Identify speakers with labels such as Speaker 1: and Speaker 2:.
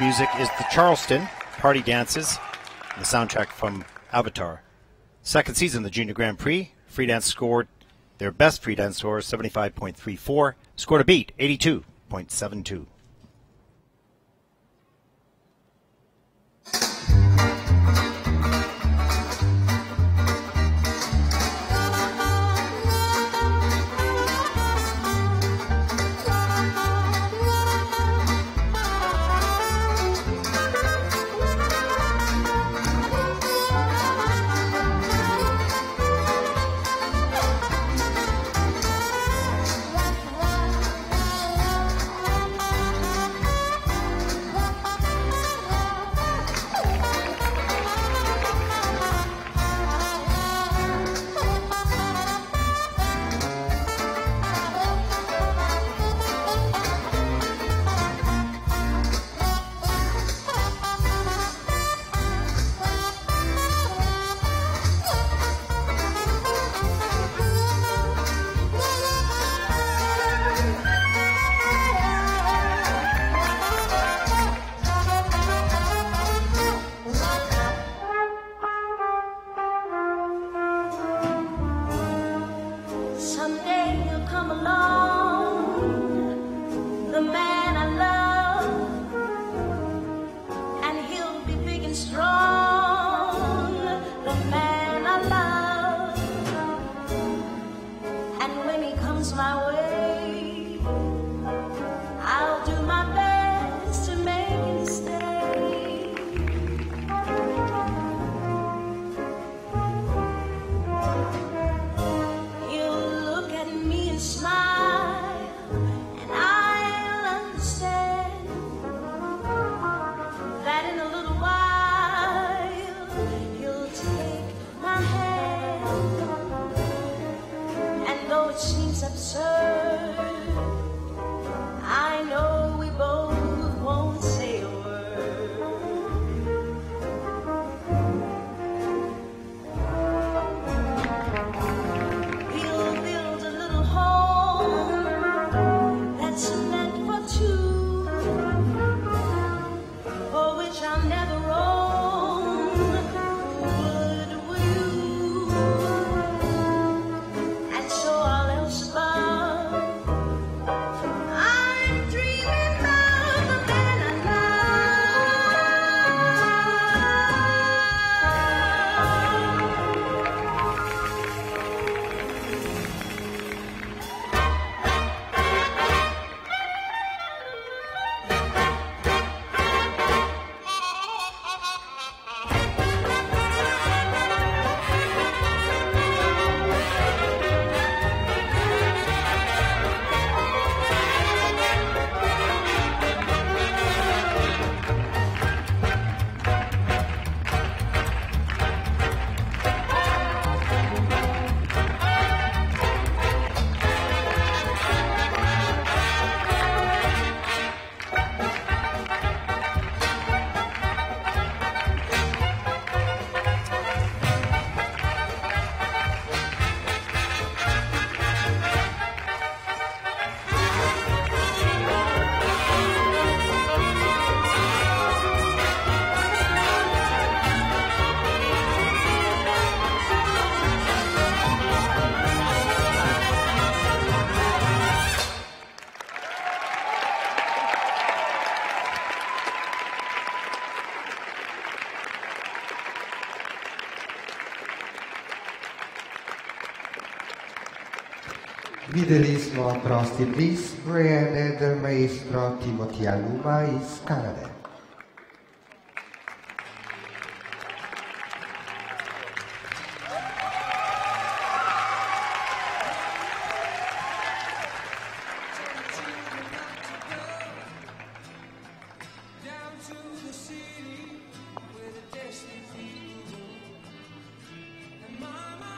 Speaker 1: music is the Charleston Party Dances, the soundtrack from Avatar. Second season, the Junior Grand Prix, free dance scored their best free dance score, 75.34, scored a beat, 82.72.
Speaker 2: come back. Fidelismo a prosti bis, Brienne del maestro Timothea Luma is Canada. City with a destiny. And
Speaker 3: mama